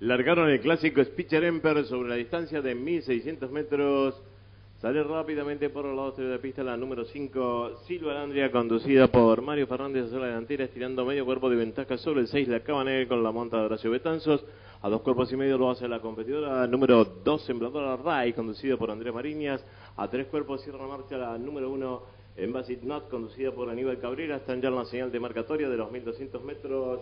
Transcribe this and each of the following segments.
Largaron el clásico Spitzer Emperor sobre la distancia de 1600 metros. Sale rápidamente por el lado de la pista la número 5, Silva Landria, conducida por Mario Fernández hacia la delantera, estirando medio cuerpo de ventaja sobre el 6, la Cabanel con la monta de Horacio Betanzos. A dos cuerpos y medio lo hace la competidora número 2, Sembradora Ray, conducida por Andrea Mariñas. A tres cuerpos cierra la marcha la número 1, Envasit Not, conducida por Aníbal Cabrera. Están ya en la señal de marcatoria de los 1200 metros.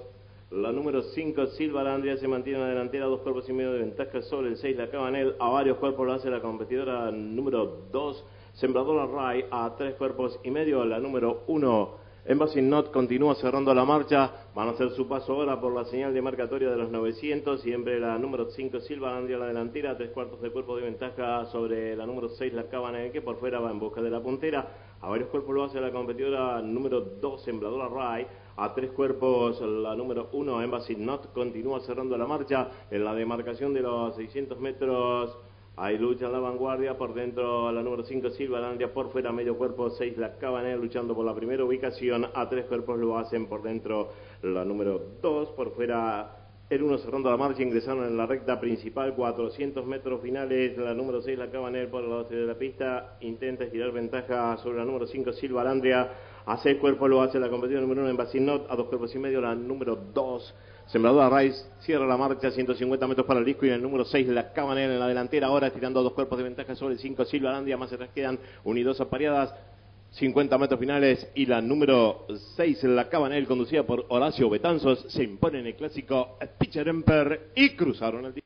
La número 5, Silva Landria, se mantiene en la delantera, dos cuerpos y medio de ventaja sobre el 6, la Cabanel. A varios cuerpos lo hace la competidora número 2, Sembradora Ray. A tres cuerpos y medio, la número 1, Embassy Not continúa cerrando la marcha. Van a hacer su paso ahora por la señal de marcatoria de los 900. Siempre la número 5 Silva Landria la delantera. Tres cuartos de cuerpo de ventaja sobre la número 6 la Cabanel que por fuera va en busca de la puntera. A varios cuerpos lo hace la competidora número 2 Sembradora Ray. A tres cuerpos la número 1 Embassy Not continúa cerrando la marcha. En la demarcación de los 600 metros hay lucha la vanguardia, por dentro la número 5 Silva Landria, por fuera medio cuerpo 6 la Cabanel luchando por la primera ubicación, a tres cuerpos lo hacen por dentro la número 2, por fuera el 1 cerrando la marcha, ingresaron en la recta principal, 400 metros finales, la número 6 la Cabanel por el lado de la pista, intenta estirar ventaja sobre la número 5 Silva Landria, a seis cuerpos lo hace la competición número 1 en Basinot, a dos cuerpos y medio la número 2 Sembradora Rice cierra la marcha, 150 metros para el disco y en el número 6 la Cabanel en la delantera, ahora tirando dos cuerpos de ventaja sobre el 5 Silva Landia, más atrás quedan unidos apareadas, 50 metros finales y la número 6 la Cabanel conducida por Horacio Betanzos se impone en el clásico Pitcher Emper y cruzaron el